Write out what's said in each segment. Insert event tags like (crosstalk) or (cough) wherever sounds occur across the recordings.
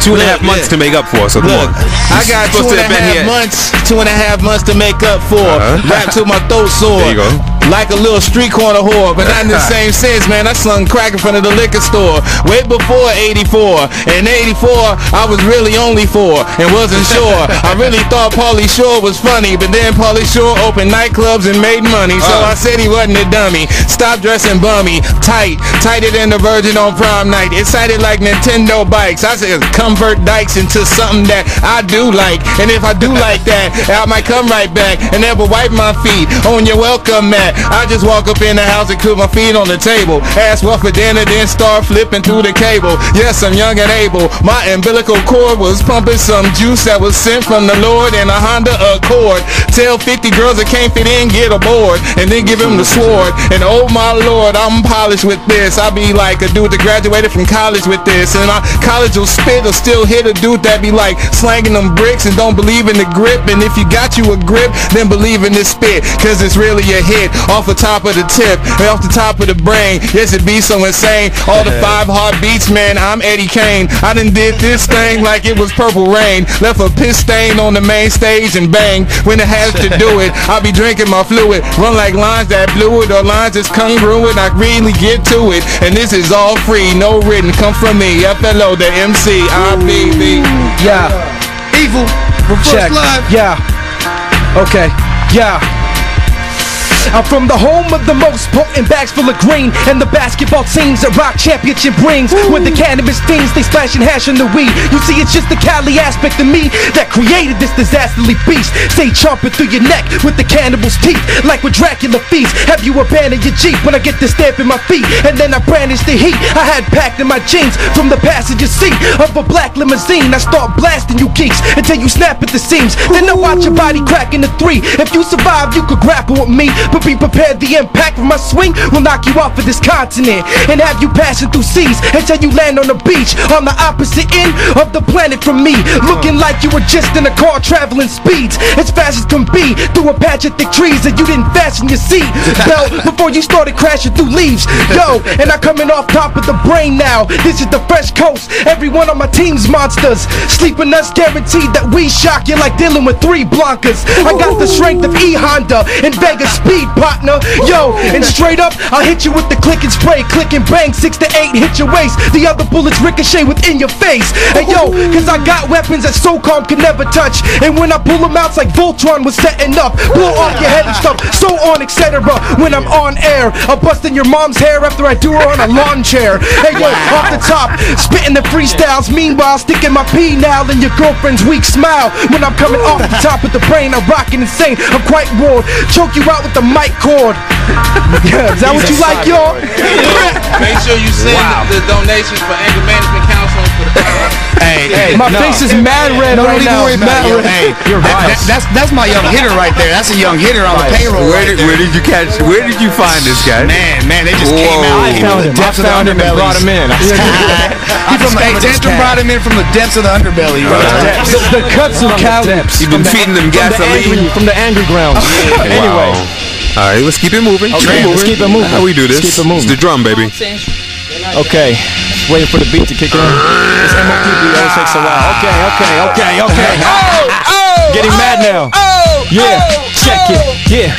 two and a half months to make up for. So come Look, on. I got two and been half months, two and a half months to make up for. Uh-huh. Rap till my throat sore. There you go. Like a little street corner whore, but not in the (laughs) same sense, man. I slung crack in front of the liquor store. Way before 84. In 84, I was really only four and wasn't sure. (laughs) I really thought Pauly Shore was funny, but then Pauly Shore opened nightclubs and made money. So Uh. I said he wasn't a dummy. Stop dressing bummy. Tight. Tighter than the Virgin on prom night. Excited like Nintendo bikes. I said convert dikes into something that I do like. And if I do like that, I might come right back and never wipe my feet on your welcome mat. I just walk up in the house and put my feet on the table. Ask what for dinner, then start flipping through the cable. Yes, I'm young and able. My umbilical cord was pumping some juice that was sent from the Lord in a Honda Accord. Tell 50 girls that can't fit in, get aboard. And then give him the sword. And oh my lord, I'm polished with this. I be like a dude that graduated from college with this. And my college will spit or still hit a dude that be like slanging them bricks and don't believe in the grip. And if you got you a grip, then believe in this spit. Cause it's really a hit off the top of the tip and off the top of the brain. Yes, it be so insane. All the five heartbeats, man, I'm Eddie Kane. I done did this thing like it was purple rain. Left a piss stain on the main stage and bang. When it has to do it, I be drinking my fluid. Run like lines that blew it or lines that's congruent. I really get to it. And this is all free, no written. Come from me, FLO, the MC, IBB. Yeah. Evil. Reverse Check. live. Yeah. Okay. Yeah. I'm from the home of the most potent bags full of green And the basketball teams that rock championship rings. With the cannabis fiends, they splashing hash in the weed. You see, it's just the Cali aspect of me That created this disasterly beast. Stay chomping through your neck with the cannibal's teeth Like with Dracula feast. Have you abandoned your Jeep when I get the stamp in my feet? And then I brandish the heat I had packed in my jeans From the passenger seat of a black limousine. I start blasting you geeks until you snap at the seams. Then I watch your body crack into three. If you survive, you could grapple with me But be prepared, the impact of my swing Will knock you off of this continent And have you passing through seas Until you land on the beach On the opposite end of the planet from me. Looking like you were just in a car traveling speeds As fast as can be Through a patch of thick trees And you didn't fasten your seat belt (laughs) Before you started crashing through leaves. Yo, and I'm coming off top of the brain now. This is the fresh coast Everyone on my team's monsters. Sleeping us guaranteed that we shock you Like dealing with three Blankas I got the strength of E Honda And Vega's speed partner. Yo, and straight up I'll hit you with the click and spray. Click and bang, six to eight hit your waist. The other bullets ricochet within your face. And yo, cause I got weapons that SOCOM can never touch. And when I pull them out it's like Voltron was setting up. Blow off your head and stuff, so on etc When I'm on air, I'll bust in your mom's hair After I do her on a lawn chair. Hey yo, off the top, spitting the freestyles. Meanwhile, sticking my P now in your girlfriend's weak smile. When I'm coming off the top of the brain I'm rocking insane, I'm quite raw. Choke you out with the mic cord yeah, Is that what you like, y'all? Make sure you send the, the donations for anger management counseling for the (laughs) Hey, Hey, my face is mad red No, right don't now. worry about it. Hey, You're right. that- that's that's my young hitter right there. That's a young hitter on the payroll. Where right did, where did you catch? Where did you find this guy? Man, man, they just came out. I from found him. I of found him and brought him in. I (laughs) He from, hey, discovered this Tantrum cat. brought him in from the depths of the underbelly. Right? the, the cuts of Cali. You've been feeding them From the gasoline. angry, from the angry grounds. (laughs) Anyway, Wow. All right, let's keep it moving. Okay, let's keep it moving. How we do this? Let's keep it moving. It's the drum, baby. okay. Just waiting for the beat to kick in. This MOP beat always takes a while. Okay, okay, okay, okay. (laughs) Oh, oh (laughs) Getting mad oh, now. Oh, yeah, check it. Yeah.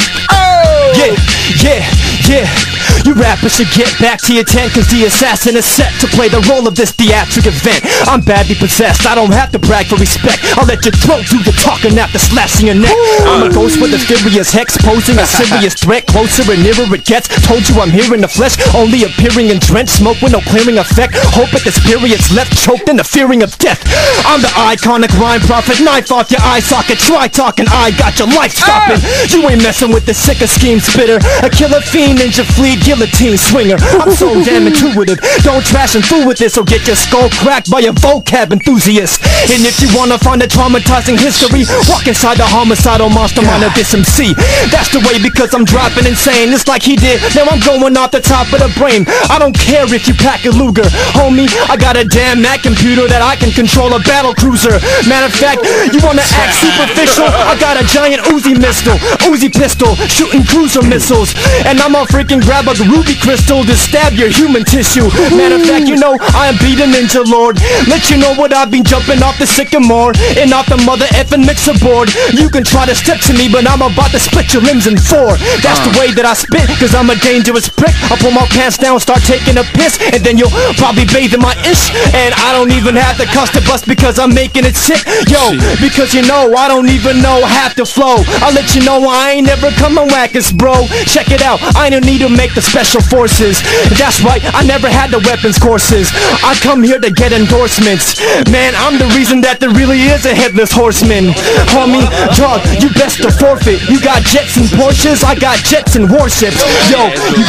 Yeah, yeah, yeah. You rappers should get back to your tent Cause the assassin is set to play the role of this theatric event. I'm badly possessed, I don't have to brag for respect. I'll let your throat do the talking after slashing your neck. I'm a ghost with a furious hex Posing a serious (laughs) threat. Closer and nearer it gets Told you I'm here in the flesh. Only appearing in drenched smoke with no clearing effect. Hope at this period's left Choked in the fearing of death. I'm the iconic rhyme prophet Knife off your eye socket. Try talking, I got your life stopping. Ah! You ain't messing with the sicker scheme spitter A killer fiend, ninja fleet, guillotine swinger. I'm so (laughs) damn intuitive. Don't trash and fool with this Or get your skull cracked by a vocab enthusiast. And if you wanna find a traumatizing history Walk inside the homicidal monster mind of this MC That's the way because I'm dropping insane. It's like he did, now I'm going off the top of the brain. I don't care if you pack a Luger. Homie, I got a damn Mac computer That I can control a battle cruiser. Matter of fact, you wanna act superficial? I got a giant Uzi missile Uzi pistol, shooting cruiser missiles. And I'm a freaking grab a a ruby crystal to stab your human tissue. Matter of fact, you know I am beat ninja lord. Let you know what I've been jumping off the sycamore and off the mother effing mixer board. You can try to step to me, but I'm about to split your limbs in four. That's the uh. way that I spit, cause I'm a dangerous prick. I'll pull my pants down, start taking a piss, and then you'll probably bathe in my ish. And I don't even have the cuss to bust because I'm making it sick. Yo, because you know I don't even know half the flow. I'll let you know I ain't never coming whackers, bro. Check it out, I don't need to make the special forces. That's right, I never had the weapons courses. I come here to get endorsements. Man, I'm the reason that there really is a headless horseman. Homie, dog, you best to forfeit. You got jets and Porsches, I got jets and warships. Yo, you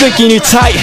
thinking you tight.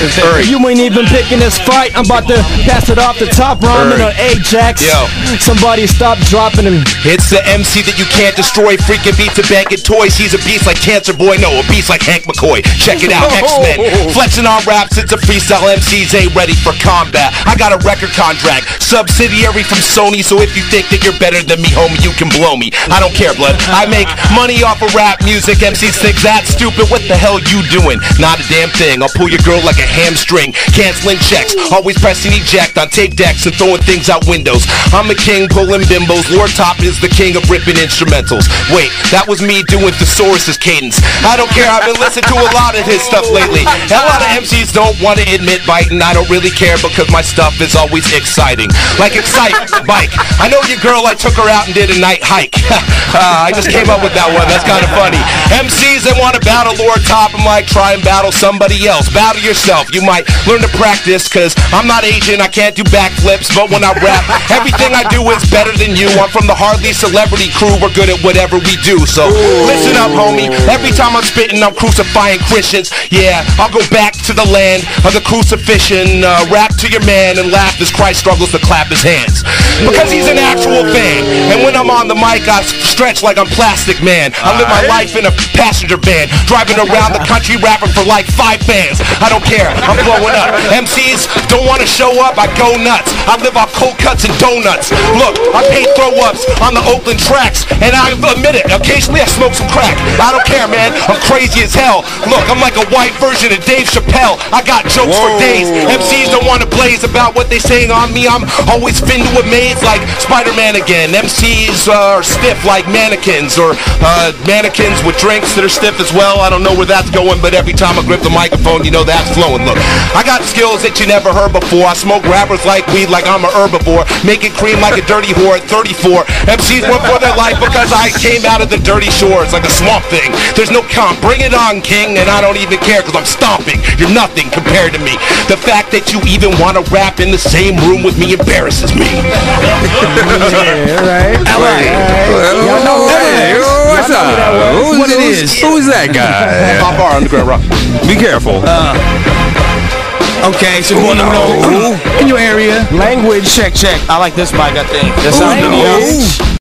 You ain't even picking this fight. I'm about to pass it off the top, rhyming on Ajax. Yo. Somebody stop dropping him. It's the MC that you can't destroy. Freaking beats a bag of toys. He's a beast like Cancer Boy. No, a beast like Hank McCoy. Check it out, X-Men. Flexing on raps. It's a freestyle. MCs ain't ready for combat. I got a record contract. Subsidiary from Sony. So if you think that you're better than me, homie, you can blow me. I don't care, blood. I make money off of rap music. MCs think that's stupid. What the hell you doing? Not a damn thing. I'll pull your girl like a hamstring. Canceling checks. Always pressing eject on tape decks and throwing things out windows. I'm a king pulling bimbos. Lord Top is the king of ripping instrumentals. Wait, that was me doing Thesaurus's cadence. I don't care. I've been listening to a lot of his stuff lately. And a lot of MCs don't want to admit biting. I don't really care because my stuff is always exciting. Like excite (laughs) bike. I know your girl. I took her out and did a night hike. (laughs) uh, I just came up with that one. That's kind of funny. MCs that want to battle Lord Top, I'm like, try and battle somebody else. Battle yourself. You might learn to practice because I'm not Asian. I can't do backflips. But when I rap, everything I do is better than you. I'm from the Hardly Celebrity crew. We're good at whatever we do. So listen up, homie. Every time I'm spitting, I'm crucifying Christians. Yeah, I'll go back to the land of the crucifixion. Uh, rap to your man and laugh as Christ struggles to clap his hands. Because he's an actual fan. And when I'm on the mic, I stretch like I'm Plastic Man. I live my life in a passenger van, driving around the country rapping for like five fans. I don't care. I'm blowing up. MCs don't want to show up. I go nuts. I live off cold cuts and donuts. Look, I paint throw ups on the Oakland tracks, and I admit it. Occasionally I smoke some crack. I don't care, man. I'm crazy as hell. Look, I'm like a white version of Dave Chappelle. I got jokes for days. MCs don't want to blaze about what they saying on me. I'm always fin to a maze like Spider-Man again. MCs are stiff like mannequins, or uh, mannequins with drinks that are stiff as well. I don't know where that's going, but every time I grip the microphone, you know that's flowing. Look, I got skills that you never heard before. I smoke rappers like weed, like I'm a herbivore. Making cream like a dirty whore at 34. MCs went for their life because I came out of the dirty shores like a swamp thing. There's no comp. Bring it on, king, and I don't even care because I'm stomping. You're nothing compared to me. The fact that you even want to rap in the same room with me embarrasses me. What's up? Who's, what it is. Who's that guy? Pop underground rock. Be careful. Okay, so to in your area. Language. Check, check. I like this mic, I think. That sounds good.